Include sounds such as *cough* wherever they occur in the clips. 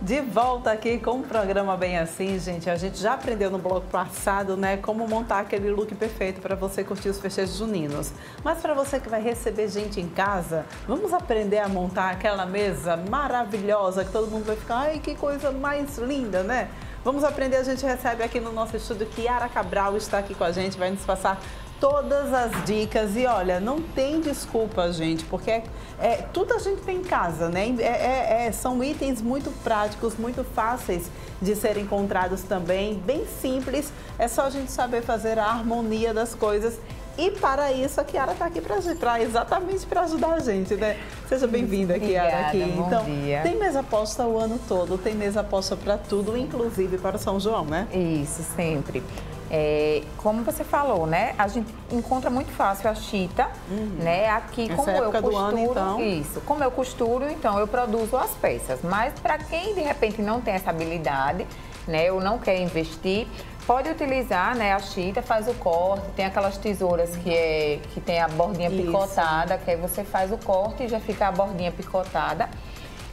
De volta aqui com o programa Bem Assim, gente. A gente já aprendeu no bloco passado, né, como montar aquele look perfeito para você curtir os festejos juninos. Mas para você que vai receber gente em casa, vamos aprender a montar aquela mesa maravilhosa que todo mundo vai ficar, ai, que coisa mais linda, né? Vamos aprender, a gente recebe aqui no nosso estúdio Kiara Cabral está aqui com a gente, vai nos passar todas as dicas. E olha, não tem desculpa, gente, porque é, é tudo a gente tem em casa, né? É, é, é, são itens muito práticos, muito fáceis de serem encontrados também, bem simples. É só a gente saber fazer a harmonia das coisas. E para isso a Kiara está aqui para exatamente para ajudar a gente, né? Seja bem-vinda, Kiara, aqui. então, dia. tem mesa posta o ano todo, tem mesa posta para tudo, inclusive para São João, né? Isso, sempre. É, como você falou, né? A gente encontra muito fácil a chita, uhum. né? Aqui, como eu costuro, ano, então. isso, como eu costuro, então eu produzo as peças. Mas para quem de repente não tem essa habilidade, né? Ou não quer investir, pode utilizar, né? A chita, faz o corte, tem aquelas tesouras que é que tem a bordinha isso. picotada, que aí você faz o corte e já fica a bordinha picotada.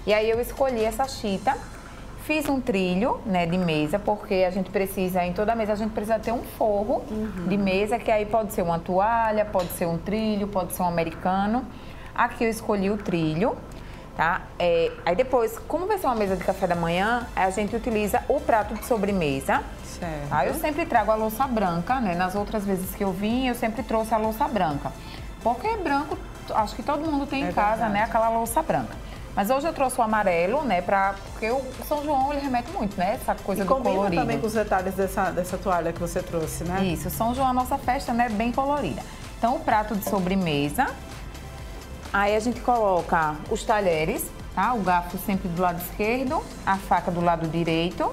E aí eu escolhi essa chita Fiz um trilho né, de mesa, porque a gente precisa, em toda mesa, a gente precisa ter um forro uhum. de mesa, que aí pode ser uma toalha, pode ser um trilho, pode ser um americano. Aqui eu escolhi o trilho, tá? É, aí depois, como vai ser uma mesa de café da manhã, a gente utiliza o prato de sobremesa. Certo. Tá? Eu sempre trago a louça branca, né? Nas outras vezes que eu vim, eu sempre trouxe a louça branca. Porque branco, acho que todo mundo tem é em casa, verdade. né? Aquela louça branca. Mas hoje eu trouxe o amarelo, né, pra, porque o São João ele remete muito, né, essa coisa e do colorido. também com os detalhes dessa, dessa toalha que você trouxe, né? Isso, São João, a nossa festa, né, bem colorida. Então, o prato de sobremesa, aí a gente coloca os talheres, tá? O garfo sempre do lado esquerdo, a faca do lado direito,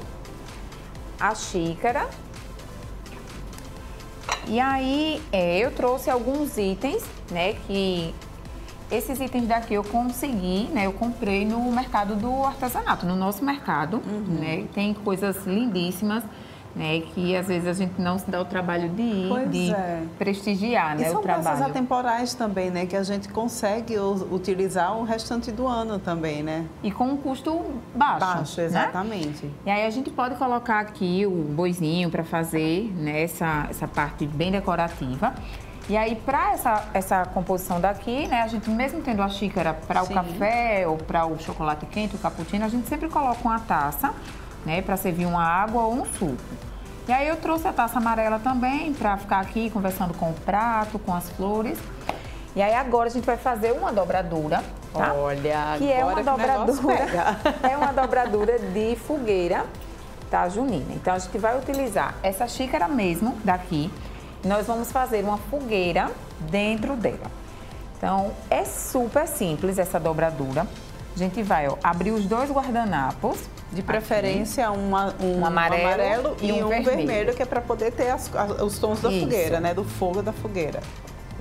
a xícara. E aí, é, eu trouxe alguns itens, né, que esses itens daqui eu consegui, né? Eu comprei no mercado do artesanato, no nosso mercado, uhum. né? Tem coisas lindíssimas. Né, que às vezes a gente não se dá o trabalho de ir, de é. prestigiar né, o trabalho. São peças atemporais também, né, que a gente consegue utilizar o restante do ano também, né? E com um custo baixo. Baixo, né? exatamente. Né? E aí a gente pode colocar aqui o boizinho para fazer né, essa, essa parte bem decorativa. E aí, para essa, essa composição daqui, né, a gente mesmo tendo a xícara para o café ou para o chocolate quente, o cappuccino, a gente sempre coloca uma taça, né, para servir uma água ou um suco. E aí eu trouxe a taça amarela também para ficar aqui conversando com o prato, com as flores. E aí agora a gente vai fazer uma dobradura, tá? Olha, que é uma dobradura, *laughs* é uma dobradura de fogueira, tá, junina. Então a gente vai utilizar essa xícara mesmo daqui nós vamos fazer uma fogueira dentro dela. Então, é super simples essa dobradura. A gente vai ó, abrir os dois guardanapos. De preferência, uma, um, um, amarelo, amarelo e, e, um, vermelho. vermelho. que é para poder ter as, os tons da Isso. fogueira, né? Do fogo da fogueira.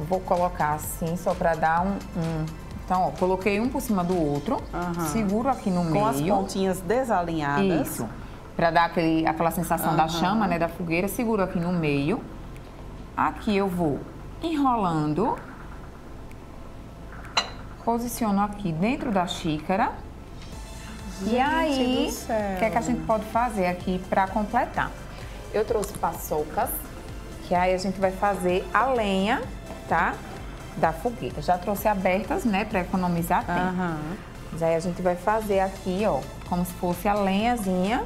Vou colocar assim, só para dar um, um... Então, ó, coloquei um por cima do outro, uhum. seguro aqui no Com meio. Com as pontinhas desalinhadas. Isso. Para dar aquele, aquela sensação uhum. da chama, né, da fogueira, seguro aqui no meio. Aqui eu vou enrolando, posiciono aqui dentro da xícara. Gente e aí, o que é que a gente pode fazer aqui para completar? Eu trouxe paçocas, que aí a gente vai fazer a lenha, tá? Da fogueira. Já trouxe abertas, né, para economizar tempo. Uhum. Mas aí a gente vai fazer aqui, ó, como se fosse a lenhazinha.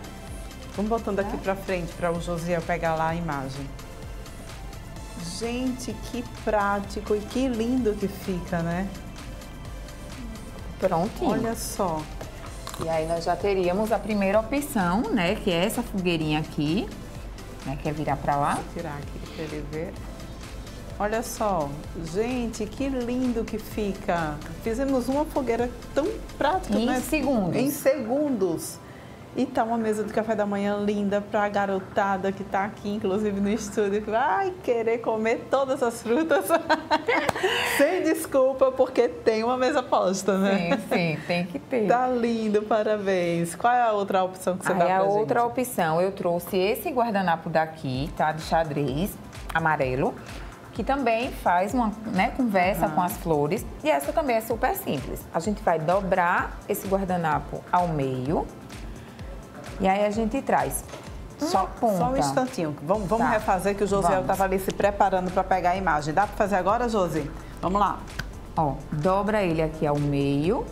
Vamos botando aqui para frente para o Josiel pegar lá a imagem. Gente, que prático e que lindo que fica, né? Prontinho. Olha só. E aí nós já teríamos a primeira opção, né? Que é essa fogueirinha aqui. Né, quer virar para lá? Vou tirar aqui para ele ver. Olha só, gente, que lindo que fica. Fizemos uma fogueira tão prática, em né? Em segundos. Em segundos. E tá uma mesa de café da manhã linda para a garotada que está aqui, inclusive no estúdio, que vai querer comer todas as frutas. *laughs* Sem desculpa, porque tem uma mesa posta, né? Sim, sim, tem que ter. Tá lindo, parabéns. Qual é a outra opção que você Aí dá pra a gente? outra opção, eu trouxe esse guardanapo daqui, tá? De xadrez amarelo que também faz uma né, conversa uhum. com as flores. E essa também é super simples. A gente vai dobrar esse guardanapo ao meio, E aí a gente traz só, ponta. Só um instantinho. Vamos, vamos tá. refazer que o José estava ali se preparando para pegar a imagem. Dá para fazer agora, Josi? Vamos lá. Ó, dobra ele aqui ao meio.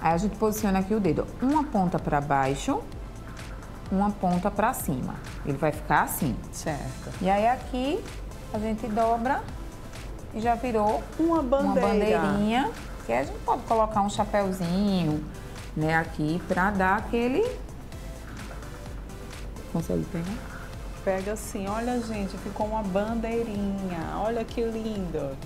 Aí a gente posiciona aqui o dedo. Uma ponta para baixo, uma ponta para cima. Ele vai ficar assim. Certo. E aí aqui a gente dobra e já virou uma, bandeira. uma bandeirinha. Que a gente pode colocar um chapéuzinho, né, aqui para dar aquele Consegue pegar? Pega assim, olha gente, ficou uma bandeirinha. Olha que lindo.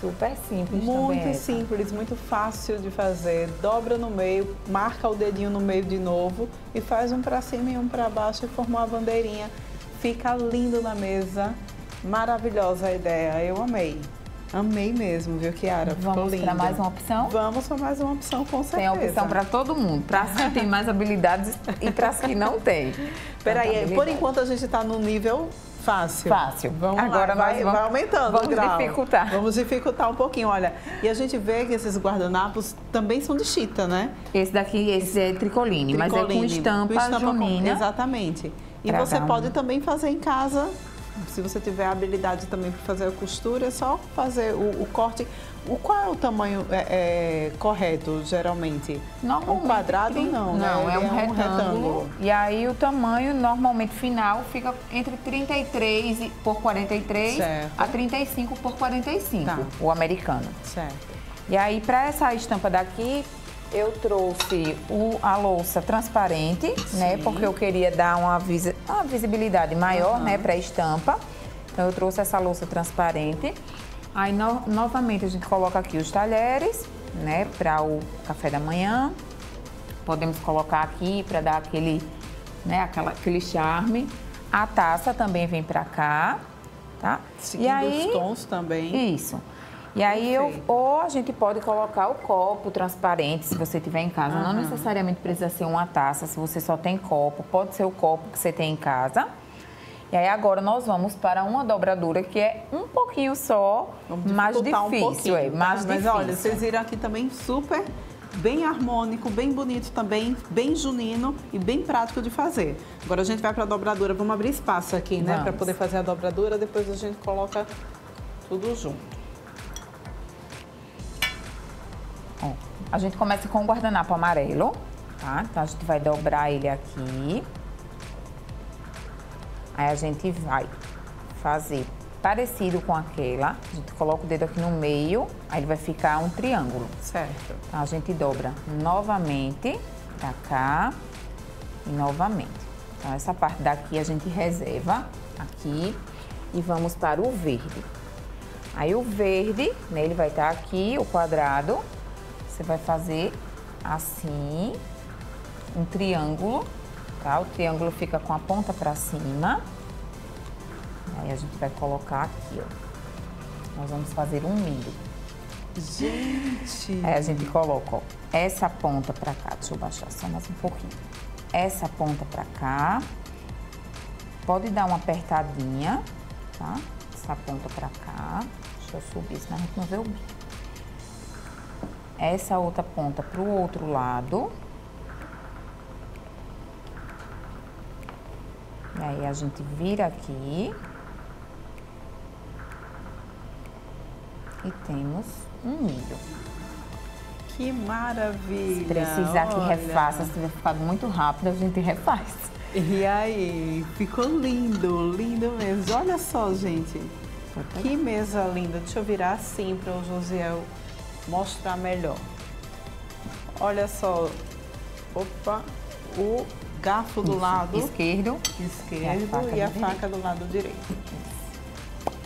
Super simples Muito simples, muito fácil de fazer. Dobra no meio, marca o dedinho no meio de novo e faz um para cima e um para baixo e forma uma bandeirinha. Fica lindo na mesa. Maravilhosa a ideia, eu amei. Amei mesmo, viu, Kiara? Vamos para mais uma opção? Vamos para mais uma opção, com certeza. Tem opção para todo mundo. Para quem tem mais habilidades e para as que não tem. Peraí, por enquanto a gente está no nível fácil. Fácil. Vamos Agora lá, vai, vamos, vai aumentando vamos o grau. dificultar. Vamos dificultar um pouquinho, olha. E a gente vê que esses guardanapos também são de chita, né? Esse daqui, esse é tricoline, tricoline mas é com estampa, com estampa junina. Com, exatamente. E você pode também fazer em casa se você tiver habilidade também para fazer a costura, é só fazer o, o corte. O, qual é o tamanho é, é, correto, geralmente? Normalmente. Um quadrado, não? Não, né? é, um, é um retângulo, retângulo, E aí o tamanho, normalmente, final, fica entre 33 por 43 certo. a 35 por 45, tá. o americano. Certo. E aí, para essa estampa daqui, eu trouxe o, a louça transparente, né? Sim. né? Porque eu queria dar uma, visi, uma visibilidade maior, uhum. né? Para a estampa. Então, eu trouxe essa louça transparente. Aí, no, novamente, a gente coloca aqui os talheres, né? Para o café da manhã. Podemos colocar aqui para dar aquele, né? Aquela, aquele charme. A taça também vem para cá, tá? Seguindo e aí, os tons também. Isso. E aí, eu, ou a gente pode colocar o copo transparente, se você tiver em casa. Uhum. Não necessariamente precisa ser uma taça, se você só tem copo. Pode ser o copo que você tem em casa. E aí, agora nós vamos para uma dobradura que é um pouquinho só, mais difícil. Um é, mais tá? Mas difícil. olha, vocês viram aqui também super bem harmônico, bem bonito também, bem junino e bem prático de fazer. Agora a gente vai para a dobradura, vamos abrir espaço aqui, né, para poder fazer a dobradura, depois a gente coloca tudo junto. A gente começa com o guardanapo amarelo, tá? Então a gente vai dobrar ele aqui. Aí a gente vai fazer parecido com aquela. A gente coloca o dedo aqui no meio, aí ele vai ficar um triângulo. Certo. Então a gente dobra novamente pra cá e novamente. Então essa parte daqui a gente reserva aqui e vamos para o verde. Aí o verde, né, ele vai estar aqui, o quadrado, você vai fazer assim, um triângulo, tá? O triângulo fica com a ponta para cima. Aí a gente vai colocar aqui, ó. Nós vamos fazer um milho. Gente! Aí a gente coloca, ó, essa ponta para cá. Deixa eu baixar só mais um pouquinho. Essa ponta para cá. Pode dar uma apertadinha, tá? Essa ponta para cá. Deixa eu subir, senão a gente não vê o bico essa outra ponta para o outro lado. E aí a gente vira aqui. E temos um milho. Que maravilha! Se precisar que refaça, se tiver ficado muito rápido, a gente refaz. E aí, ficou lindo, lindo mesmo. Olha só, gente. Que mesa linda. Deixa eu virar assim para o Josiel mostrar melhor. Olha só, opa, o garfo do Isso, lado esquerdo, esquerdo e a faca, e a faca do lado direito.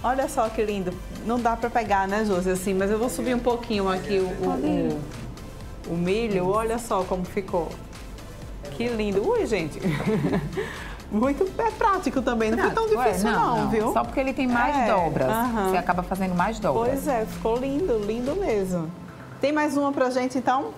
Olha só que lindo. Não dá para pegar, né, Josi, assim, mas eu vou subir um pouquinho aqui o, o, o, o milho. Olha só como ficou. Que lindo. Ui, gente. *laughs* Muito é prático também, não, não foi tão difícil não, não, viu? Só porque ele tem mais é, dobras, uh -huh. você acaba fazendo mais dobras. Pois é, ficou lindo, lindo mesmo. Tem mais uma pra gente então?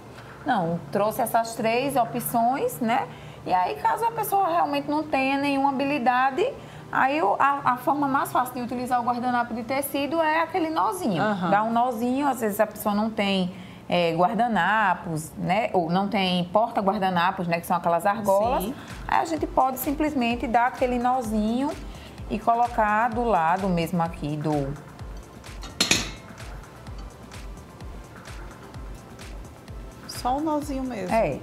Não, trouxe essas três opções, né? E aí, caso a pessoa realmente não tenha nenhuma habilidade, aí a, a forma mais fácil de utilizar o guardanapo de tecido é aquele nozinho. Uhum. Dá um nozinho, às vezes a pessoa não tem é, guardanapos, né? Ou não tem porta-guardanapos, né? Que são aquelas argolas. Sim. Aí a gente pode simplesmente dar aquele nozinho e colocar do lado mesmo aqui do... Só um nozinho mesmo. É.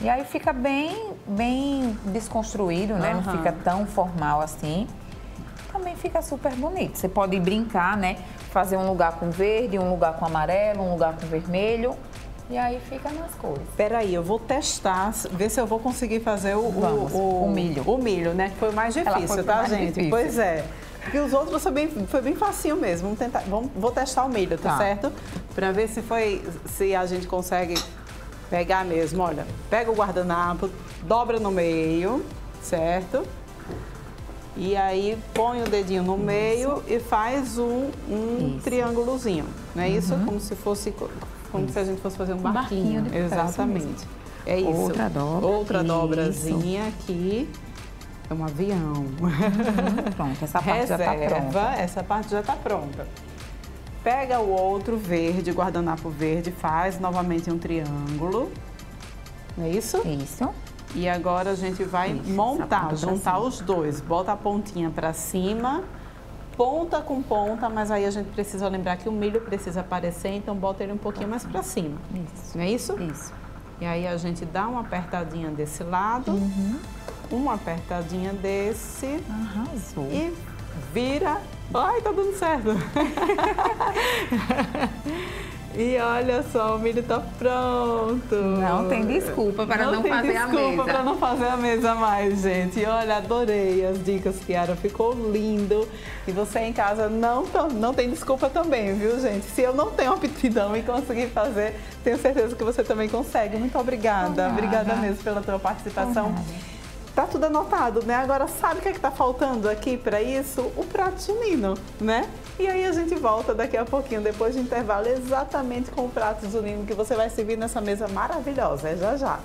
E aí fica bem, bem desconstruído, né? Uhum. Não fica tão formal assim. Também fica super bonito. Você pode brincar, né? Fazer um lugar com verde, um lugar com amarelo, um lugar com vermelho. E aí fica nas cores. Peraí, eu vou testar, ver se eu vou conseguir fazer o, Vamos, o, o, milho. O milho, né? Que foi o mais difícil, tá, mais gente? Difícil. Pois é. Porque os outros foi bem, foi bem facinho mesmo. Vamos tentar, vamos, vou testar o milho, tá, tá. certo? Para ver se foi, se a gente consegue pegar mesmo. Olha, pega o guardanapo, dobra no meio, certo? E aí põe o dedinho no meio isso. e faz um, um triângulozinho. Não é uhum. isso? Como se fosse como isso. se a gente fosse fazer um barquinho. Um barquinho Exatamente. É isso. Outra dobra. Outra dobrazinha aqui. É um avião. Uhum. *laughs* Pronto, essa parte Reserva, já está pronta. Essa parte já está pronta. Pega o outro verde, guardanapo verde, faz novamente um triângulo. Não é isso? Isso. E agora a gente vai Isso, montar, juntar os dois. Bota a pontinha para cima, ponta com ponta, mas aí a gente precisa lembrar que o milho precisa aparecer, então bota ele um pouquinho mais para cima. Isso. Não é isso? Isso. E aí a gente dá uma apertadinha desse lado, uhum. uma apertadinha desse. Arrasou. E vira. Ai, tá dando certo. *laughs* E olha só, o milho tá pronto. Não tem desculpa para não, não fazer a mesa. Não tem desculpa para não fazer a mesa mais, gente. E olha, adorei as dicas, Kiara. Ficou lindo. E você em casa não, não tem desculpa também, viu, gente? Se eu não tenho aptidão e conseguir fazer, tenho certeza que você também consegue. Muito obrigada. Obrigada mesmo pela tua participação. Tá tudo anotado, né? Agora sabe o que é que tá faltando aqui para isso? O prato junino, né? E aí a gente volta daqui a pouquinho, depois do intervalo, exatamente com o prato junino que você vai servir nessa mesa maravilhosa. É já já.